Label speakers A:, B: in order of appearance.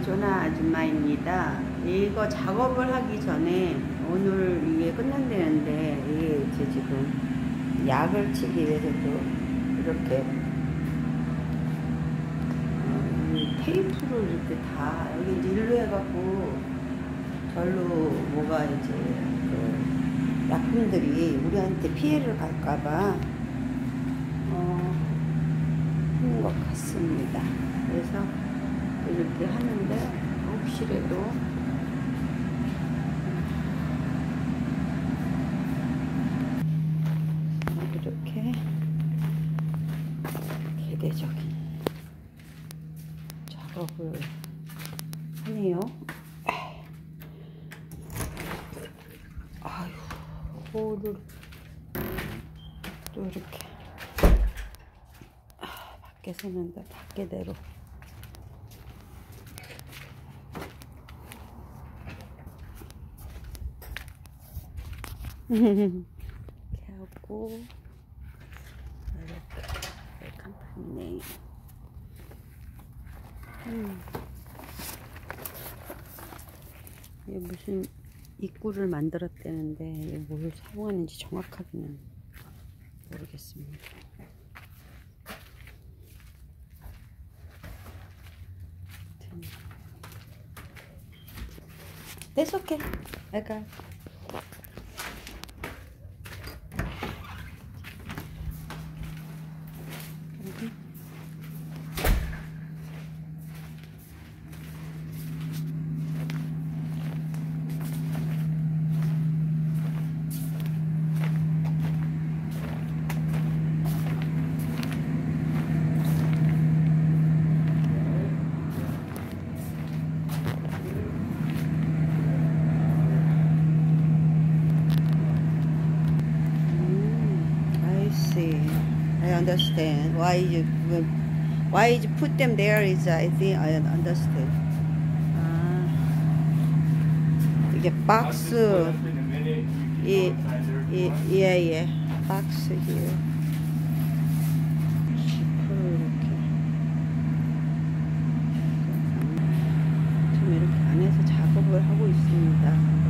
A: 아리조나 아줌마입니다. 이거 작업을 하기 전에 오늘 이게 끝난다는데 이게 이제 지금 약을 치기 위해서도 이렇게 음, 테이프를 이렇게 다 여기 일로 해갖고 절로 뭐가 이제 그 약품들이 우리한테 피해를 갈까봐 어, 하는 것 같습니다. 그래서 이렇게 하는데 혹시라도 이렇게 개대적인 작업을 하네요. 아유, 호를 또 이렇게 아, 밖에 서는데 밖에 대로 이렇게 하고 이렇게 깜판이네 음. 이게 무슨 입구를 만들었다는데 뭘 사용하는지 정확하게는 모르겠습니다. That's okay. Okay. I understand. Why you why you put them there is I think I understand. 아, 이게 박스 예, 예, 예, 예. 박스 here. 10% 이렇게. 지금 이렇게 안에서 작업을 하고 있습니다.